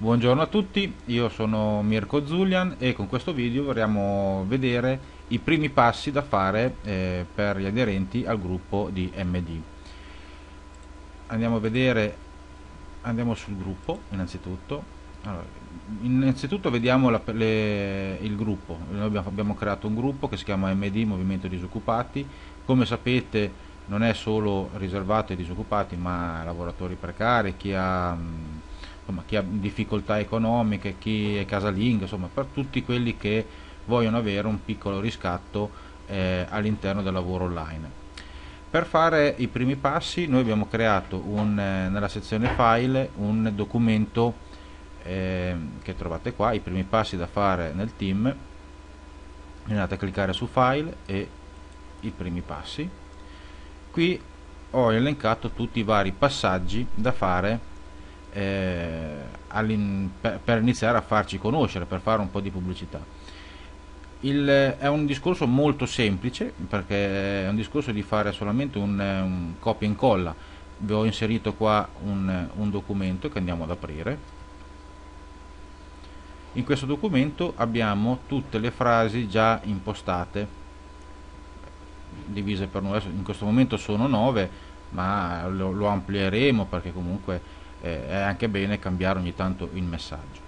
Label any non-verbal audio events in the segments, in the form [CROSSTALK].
Buongiorno a tutti, io sono Mirko Zulian e con questo video vorremmo vedere i primi passi da fare eh, per gli aderenti al gruppo di MD. Andiamo a vedere, andiamo sul gruppo innanzitutto. Allora, innanzitutto vediamo la, le, il gruppo, Noi abbiamo, abbiamo creato un gruppo che si chiama MD Movimento Disoccupati, come sapete non è solo riservato ai disoccupati ma a lavoratori precari, chi ha insomma, chi ha difficoltà economiche, chi è casalingo, insomma per tutti quelli che vogliono avere un piccolo riscatto eh, all'interno del lavoro online. Per fare i primi passi noi abbiamo creato un, eh, nella sezione file un documento eh, che trovate qua, i primi passi da fare nel team, andate a cliccare su file e i primi passi. Qui ho elencato tutti i vari passaggi da fare eh, per, per, iniziare a farci conoscere, per fare un po' di pubblicità. Il, è un discorso molto semplice perché è un discorso di fare solamente un, un copia e incolla. Vi ho inserito qua un, un documento che andiamo ad aprire. In questo documento abbiamo tutte le frasi già impostate, divise per noi, in questo momento sono 9, ma lo, lo amplieremo perché comunque eh, è anche bene cambiare ogni tanto il messaggio.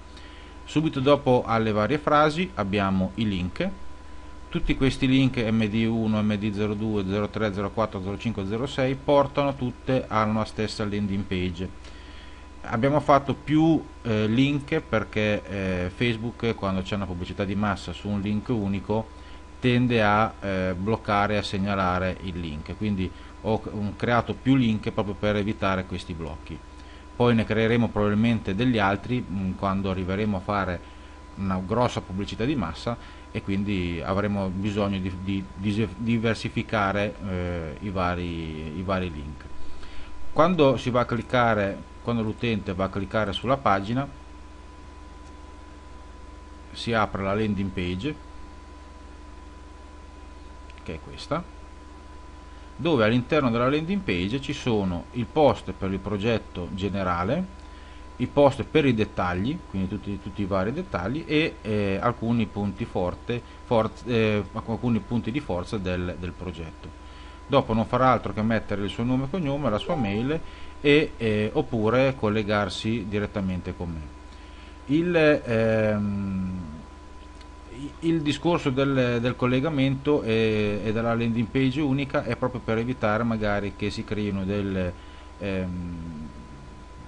Subito dopo alle varie frasi abbiamo i link, tutti questi link MD1, MD02, 03, 04, 05, 06 portano tutte alla stessa landing page. Abbiamo fatto più eh, link perché eh, Facebook quando c'è una pubblicità di massa su un link unico tende a eh, bloccare e a segnalare il link, quindi ho creato più link proprio per evitare questi blocchi poi ne creeremo probabilmente degli altri mh, mm, quando arriveremo a fare una grossa pubblicità di massa e quindi avremo bisogno di, di, di diversificare eh, i, vari, i vari link. Quando si va a cliccare quando l'utente va a cliccare sulla pagina si apre la landing page che è questa dove all'interno della landing page ci sono il post per il progetto generale, i post per i dettagli, quindi tutti, tutti i vari dettagli e eh, alcuni, punti forte, forza, eh, alcuni punti di forza del, del, progetto. Dopo non farà altro che mettere il suo nome e cognome, la sua mail e, eh, oppure collegarsi direttamente con me. Il, ehm, il discorso del, del collegamento e, e, della landing page unica è proprio per evitare magari che si creino del, ehm,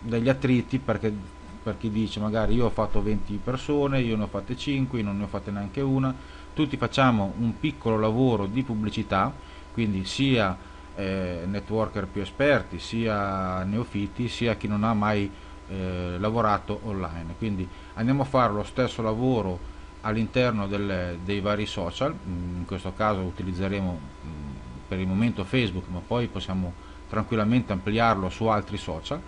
degli attriti perché per chi dice magari io ho fatto 20 persone, io ne ho fatte 5, io non ne ho fatte neanche una, tutti facciamo un piccolo lavoro di pubblicità, quindi sia eh, networker più esperti, sia neofiti, sia chi non ha mai eh, lavorato online. Quindi andiamo a fare lo stesso lavoro all'interno dei vari social, mm, in questo caso utilizzeremo mm, per il momento Facebook, ma poi possiamo tranquillamente ampliarlo su altri social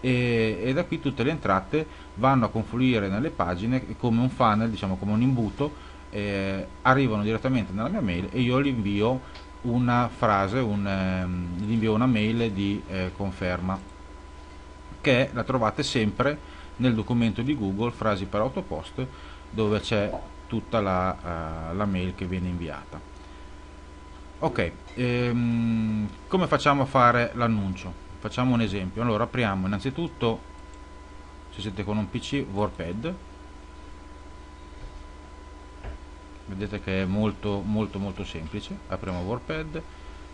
e, e, da qui tutte le entrate vanno a confluire nelle pagine come un funnel, diciamo come un imbuto, eh, arrivano direttamente nella mia mail e io gli invio una frase, un, eh, gli invio una mail di eh, conferma che la trovate sempre nel documento di Google frasi per autopost dove c'è tutta la, uh, la, mail che viene inviata. Ok ehm, come facciamo a fare l'annuncio? Facciamo un esempio. Allora apriamo innanzitutto se siete con un pc WordPad vedete che è molto molto molto semplice. Apriamo WordPad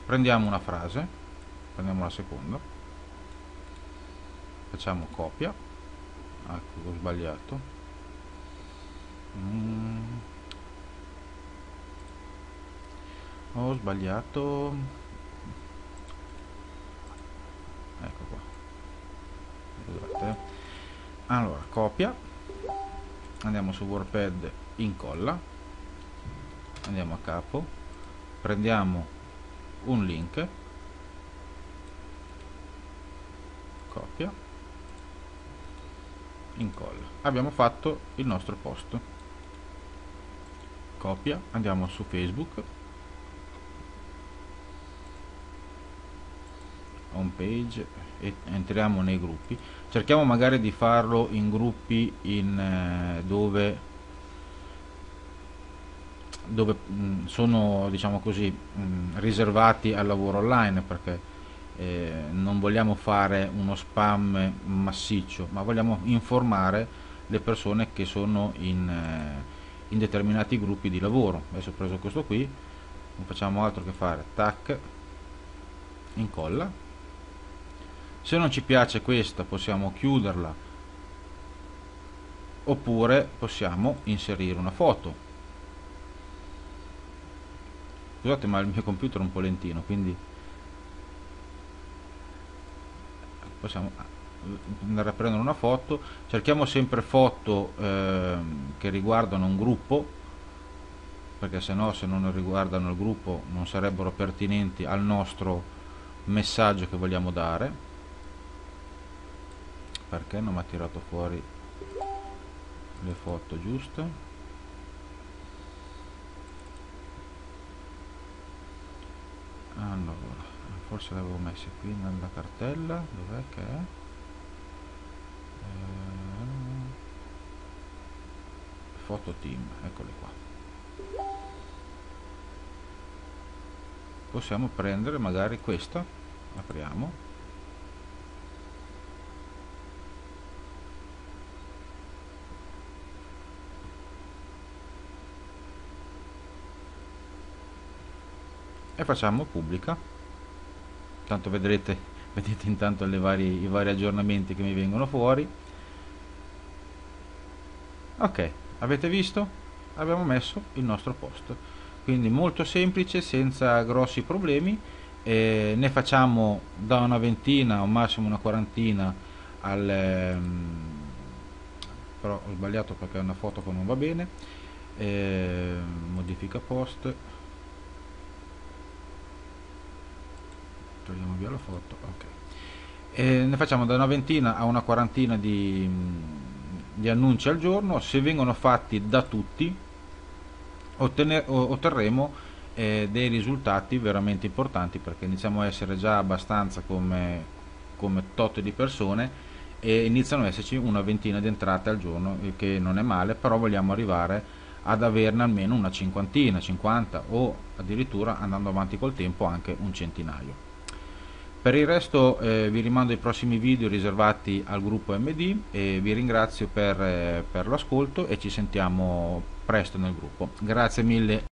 prendiamo una frase. Prendiamo la seconda. Facciamo copia. Ecco ho sbagliato Mm. Ho sbagliato. Ecco qua. Scusate. Allora, copia. Andiamo su WordPad, incolla. Andiamo a capo. Prendiamo un link. Copia. Incolla. Abbiamo fatto il nostro post copia andiamo su Facebook. Home page e entriamo nei gruppi. Cerchiamo magari di farlo in gruppi in, eh, dove dove mh, sono diciamo così mh, riservati al lavoro online perché eh, non vogliamo fare uno spam massiccio ma vogliamo informare le persone che sono in, eh, in determinati gruppi di lavoro. Adesso ho preso questo qui non facciamo altro che fare tac incolla. Se non ci piace questa possiamo chiuderla. Oppure possiamo inserire una foto. Scusate ma il mio computer è un po' lentino quindi possiamo andare a prendere una foto. Cerchiamo sempre foto eh, che riguardano un gruppo perché se no se non riguardano il gruppo non sarebbero pertinenti al nostro messaggio che vogliamo dare. Perché non mi ha tirato fuori le foto giuste? Allora forse l'avevo messe qui nella cartella. Dov'è che è foto team eccole qua. Possiamo prendere magari questa apriamo. E facciamo pubblica. Tanto vedrete [LAUGHS] vedete intanto vari, i vari aggiornamenti che mi vengono fuori. Ok avete visto? Abbiamo messo il nostro post quindi molto semplice senza grossi problemi eh, ne facciamo da una ventina o massimo una quarantina al ehm, però ho sbagliato perché è una foto che non va bene. Eh, modifica post. Togliamo via la foto ok. E ne facciamo da una ventina a una quarantina di, di annunci al giorno se vengono fatti da tutti ottener, otterremo eh, dei risultati veramente importanti perché iniziamo a essere già abbastanza come, come tot di persone e iniziano ad esserci una ventina di entrate al giorno che non è male però vogliamo arrivare ad averne almeno una cinquantina, 50 o addirittura andando avanti col tempo anche un centinaio per il resto eh, vi rimando ai prossimi video riservati al gruppo MD e vi ringrazio per, eh, per l'ascolto e ci sentiamo presto nel gruppo. Grazie mille.